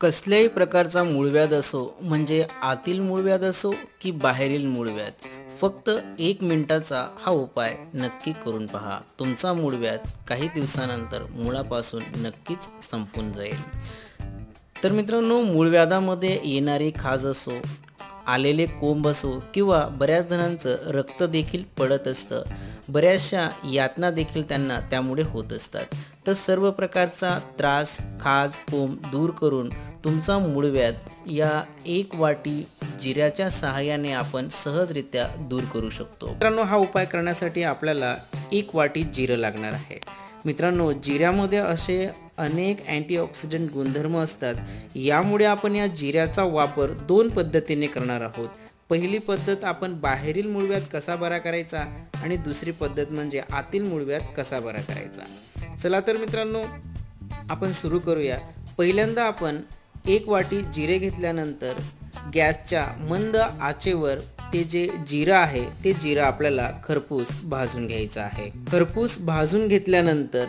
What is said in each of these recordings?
कसल्याही प्रकारचा मूळव्याध असो म्हणजे आतील मूळव्याध असो की बाहेरील मूळव्याध फक्त एक मिनिटाचा हा उपाय नक्की करून पहा. तुमचा मूळव्याध काही दिवसानंतर मुळापासून नक्कीच संपून जाईल. तर मित्रांनो मूळव्याधामध्ये येणारी खाज असो आलेले कोंब असो किंवा बऱ्याच जणांचं रक्त देखील पडत असतं. बऱ्याचशा यातना देखील त्यांना त्यामुळे होत असतात. तर सर्व प्रकारचा त्रास खाज कोंब दूर करून तुमचा मूळव्याध या एक वाटी जिऱ्याच्या सहाय्याने आपण सहजरित्या दूर करू शकतो. मित्रांनो हा उपाय करण्यासाठी आपल्याला एक वाटी जिरं लागणार आहे. मित्रांनो जिऱ्यामध्ये असे अनेक अँटीऑक्सिडंट गुणधर्म असतात. यामुळे आपण या जिऱ्याचा वापर दोन पद्धतीने करणार आहोत. पहिली पद्धत आपण बाहेरील मूळव्याध कसा बरा करायचा आणि दुसरी पद्धत म्हणजे आतील मूळव्याध कसा बरा करायचा. चला तर मित्रांनो आपण सुरू करूया. पहिल्यांदा आपण एक वाटी जिरे घेतल्यानंतर गॅसच्या मंद आचेवर ते जे जिरं आहे ते जिरं आपल्याला खरपूस भाजून घ्यायचं आहे. खरपूस भाजून घेतल्यानंतर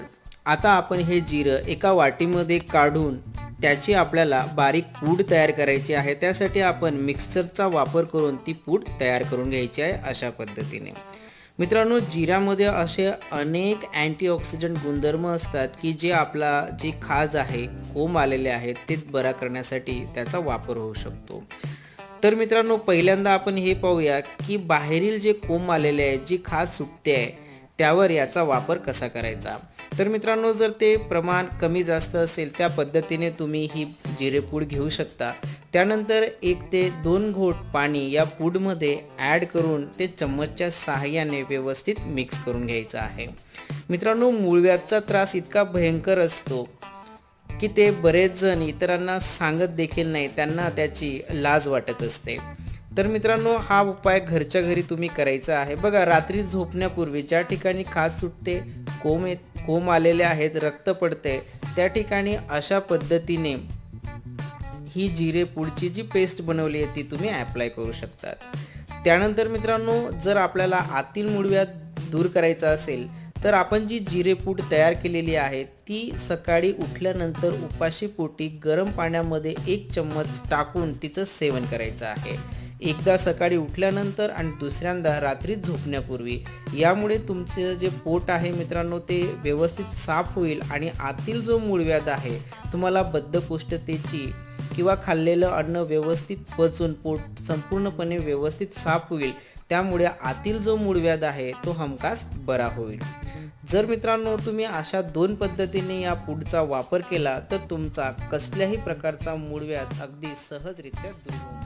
आता आपण हे जिरं एका वाटीमध्ये काढून त्याची आपल्याला बारीक पूड तयार करायची आहे. त्यासाठी आपण मिक्सरचा वापर करून ती पूड तयार करून घ्यायची आहे अशा पद्धतीने. मित्रांनो जिऱ्यामध्ये असे अनेक अँटीऑक्सिडंट गुणधर्म असतात की जे आपला जे खाज आहे कोंब आलेले आहेत ते बरा करण्यासाठी त्याचा वापर होऊ शकतो. तर मित्रांनो पहिल्यांदा आपण हे पाहूया की बाहेरील जे कोंब आलेले आहे जी खाज सुटते आहे त्यावर याचा वापर कसा करायचा? तर मित्रांनो जर ते प्रमाण कमी जास्त असेल त्या पद्धतीने तुम्ही ही जिरेपूड घेऊ शकता. त्यानंतर एक ते दोन घोट पाणी या पूडमध्ये ॲड करून ते चम्मचच्या सहाय्याने व्यवस्थित मिक्स करून घ्यायचं आहे. मित्रांनो मूळव्याधचा त्रास इतका भयंकर असतो की ते बरेच जण इतरांना सांगत देखील नाही त्यांना त्याची लाज वाटत असते. तर मित्रांनो हा उपाय घरच्या घरी तुम्ही करायचा आहे. बघा रात्री झोपण्यापूर्वी ज्या ठिकाणी खास सुटते कोम येत कोम आलेले आहेत रक्त पडते त्या ठिकाणी अशा पद्धतीने ही जिरे पुढची जी पेस्ट बनवली आहे ती तुम्ही ॲप्लाय करू शकतात. त्यानंतर मित्रांनो जर आपल्याला आतील मुळव्यात दूर करायचा असेल तर आपण जी जिरेपूड तयार केलेली आहे ती सकाळी उठल्यानंतर उपाशी पोटी गरम पाण्यामध्ये एक चम्मच टाकून तिचं सेवन करायचं आहे. एकदा सकाळी उठल्यानंतर आणि दुसऱ्यांदा रात्री झोपण्यापूर्वी. यामुळे तुमचं जे पोट आहे मित्रांनो ते व्यवस्थित साफ होईल आणि आतील जो मूळव्याध आहे तुम्हाला बद्धकोष्ठतेची किंवा खाल्लेलं अन्न व्यवस्थित पचून पोट संपूर्णपणे व्यवस्थित साफ होईल. त्यामुळे आतील जो मूळव्याध आहे तो हमखास बरा होईल. जर मित्रांनो तुम्ही अशा दोन पद्धतीने या पुढचा वापर केला तर तुमचा कसल्याही प्रकारचा मूळव्याध अगदी सहजरित्या दूर होईल